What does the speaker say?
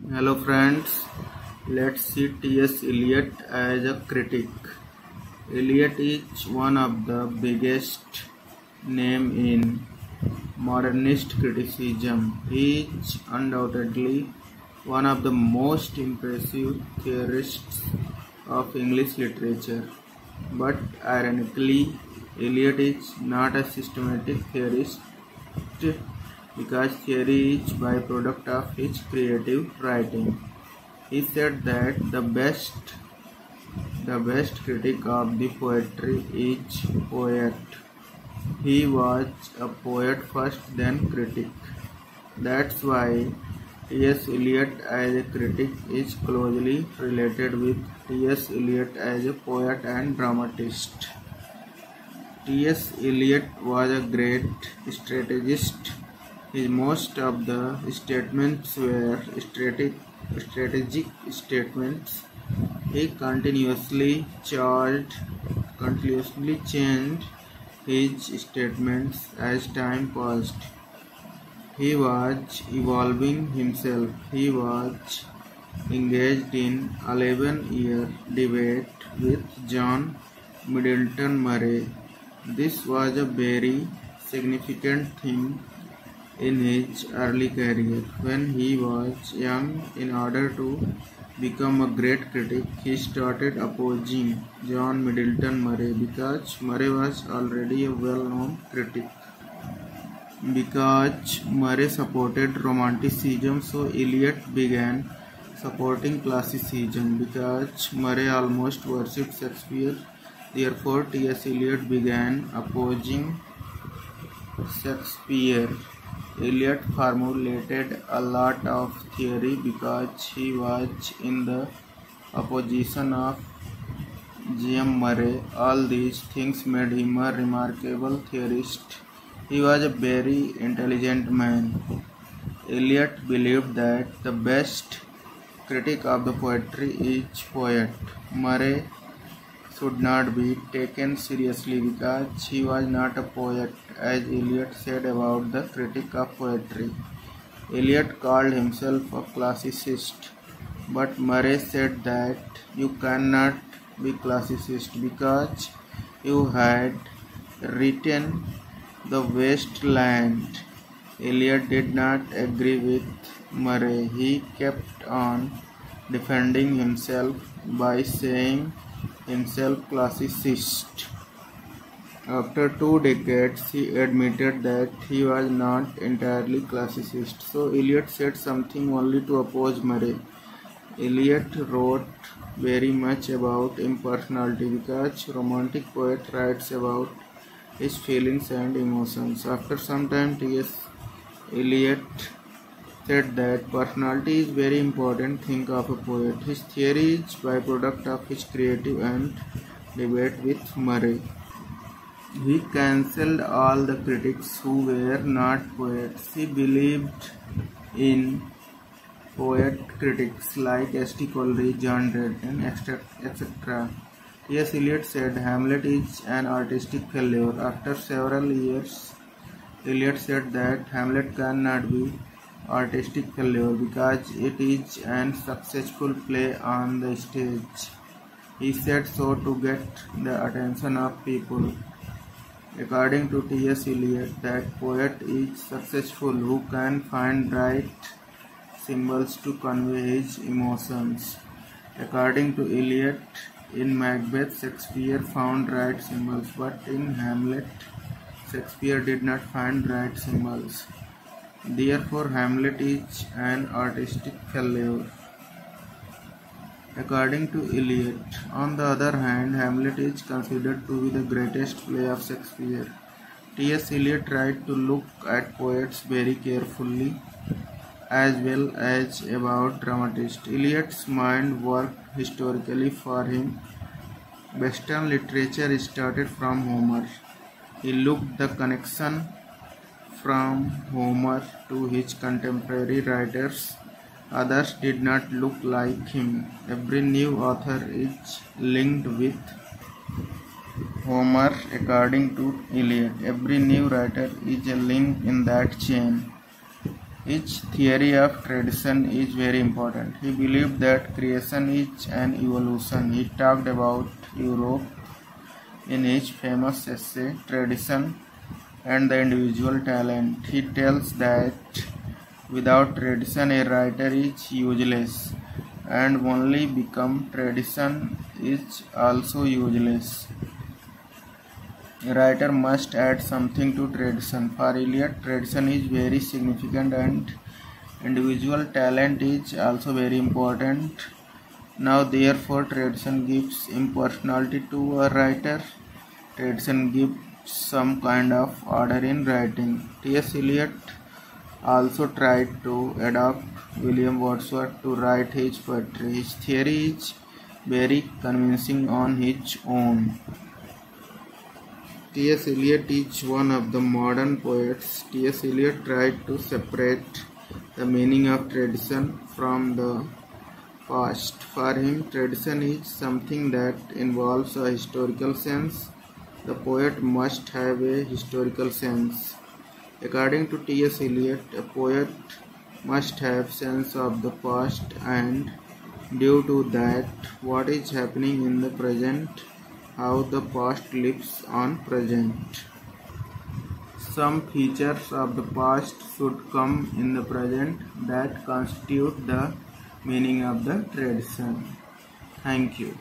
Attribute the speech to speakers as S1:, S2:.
S1: Hello friends, let's see T.S. Eliot as a critic. Eliot is one of the biggest name in modernist criticism. He is undoubtedly one of the most impressive theorists of English literature. But ironically, Eliot is not a systematic theorist because theory is byproduct of his creative writing. He said that the best the best critic of the poetry is poet. He was a poet first then critic. That's why T.S. Eliot as a critic is closely related with T.S. Eliot as a poet and dramatist. T.S. Eliot was a great strategist most of the statements were strategic, strategic statements. He continuously charged, continuously changed his statements as time passed. He was evolving himself. He was engaged in 11 year debate with John Middleton Murry. This was a very significant thing in his early career. When he was young, in order to become a great critic, he started opposing John Middleton Murry because Murry was already a well known critic. Because Murry supported Romanticism, so Eliot began supporting Classicism. Because Murry almost worshipped Shakespeare, therefore T.S. Eliot began opposing Shakespeare. Eliot formulated a lot of theory because he was in the opposition of J.M. Murry. All these things made him a remarkable theorist. He was a very intelligent man. Eliot believed that the best critic of the poetry is poet. Murry should not be taken seriously because he was not a poet, as Eliot said about the critic of poetry. Eliot called himself a classicist, but Murry said that you cannot be classicist because you had written the Waste Land. Eliot did not agree with Murry. He kept on defending himself by saying himself classicist. After two decades, he admitted that he was not entirely classicist. So Eliot said something only to oppose Murry. Eliot wrote very much about impersonality because romantic poet writes about his feelings and emotions. After some time, T.S. Eliot said that personality is very important thing of a poet. His theory is byproduct of his creative and debate with Murry. He cancelled all the critics who were not poets. He believed in poet critics like S.T. Coleridge, John Dryden, etc. T.S. Eliot said Hamlet is an artistic failure. After several years, Eliot said that Hamlet cannot be artistic failure because it is an successful play on the stage. He said so to get the attention of people. According to T.S. Eliot, that poet is successful who can find right symbols to convey his emotions. According to Eliot, in Macbeth, Shakespeare found right symbols, but in Hamlet, Shakespeare did not find right symbols. Therefore, Hamlet is an artistic failure. According to Eliot, on the other hand, Hamlet is considered to be the greatest play of Shakespeare. T.S. Eliot tried to look at poets very carefully as well as about dramatists. Eliot's mind worked historically for him. Western literature started from Homer. He looked the connection from Homer to his contemporary writers. Others did not look like him. Every new author is linked with Homer according to Eliot. Every new writer is a link in that chain. His theory of tradition is very important. He believed that creation is an evolution. He talked about Europe in his famous essay Tradition and the Individual Talent. He tells that without tradition a writer is useless and only become tradition is also useless. A writer must add something to tradition. For Eliot, tradition is very significant and individual talent is also very important. Now, therefore, tradition gives impersonality to a writer. Tradition gives some kind of order in writing. T.S. Eliot also tried to adopt William Wordsworth to write his poetry. His theory is very convincing on its own. T.S. Eliot is one of the modern poets. T.S. Eliot tried to separate the meaning of tradition from the past. For him, tradition is something that involves a historical sense. The poet must have a historical sense. According to T.S. Eliot, a poet must have sense of the past and due to that what is happening in the present how the past lives on present. Some features of the past should come in the present that constitute the meaning of the tradition. Thank you.